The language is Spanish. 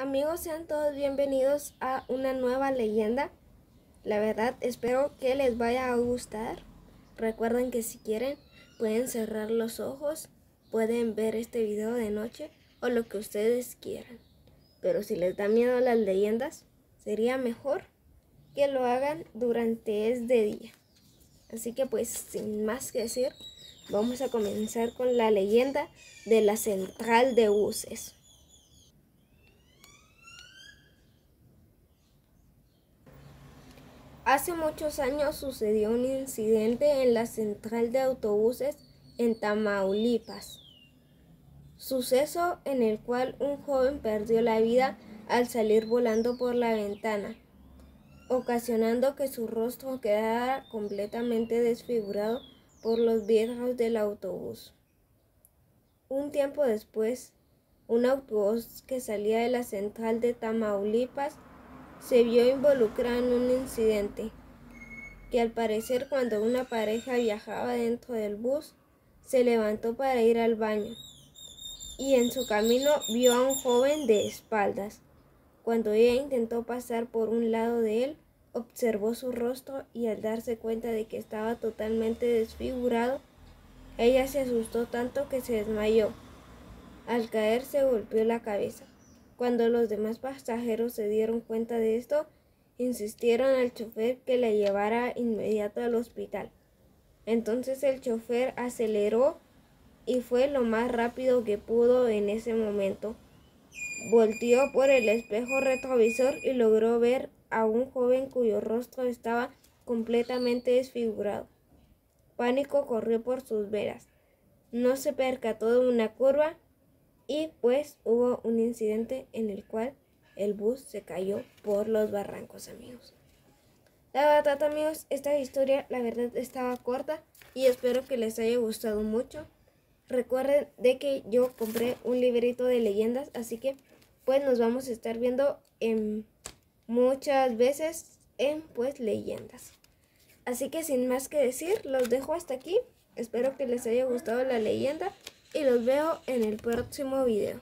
Amigos, sean todos bienvenidos a una nueva leyenda. La verdad, espero que les vaya a gustar. Recuerden que si quieren, pueden cerrar los ojos, pueden ver este video de noche o lo que ustedes quieran. Pero si les da miedo las leyendas, sería mejor que lo hagan durante este día. Así que pues, sin más que decir, vamos a comenzar con la leyenda de la central de buses. Hace muchos años sucedió un incidente en la central de autobuses en Tamaulipas, suceso en el cual un joven perdió la vida al salir volando por la ventana, ocasionando que su rostro quedara completamente desfigurado por los vidrios del autobús. Un tiempo después, un autobús que salía de la central de Tamaulipas se vio involucrada en un incidente que al parecer cuando una pareja viajaba dentro del bus se levantó para ir al baño y en su camino vio a un joven de espaldas. Cuando ella intentó pasar por un lado de él, observó su rostro y al darse cuenta de que estaba totalmente desfigurado, ella se asustó tanto que se desmayó. Al caer se golpeó la cabeza. Cuando los demás pasajeros se dieron cuenta de esto, insistieron al chofer que la llevara inmediato al hospital. Entonces el chofer aceleró y fue lo más rápido que pudo en ese momento. Volteó por el espejo retrovisor y logró ver a un joven cuyo rostro estaba completamente desfigurado. Pánico corrió por sus veras. No se percató de una curva y pues hubo un incidente en el cual el bus se cayó por los barrancos, amigos. La verdad, amigos, esta historia la verdad estaba corta y espero que les haya gustado mucho. Recuerden de que yo compré un librito de leyendas, así que pues nos vamos a estar viendo en muchas veces en pues leyendas. Así que sin más que decir, los dejo hasta aquí. Espero que les haya gustado la leyenda y los veo en el próximo video.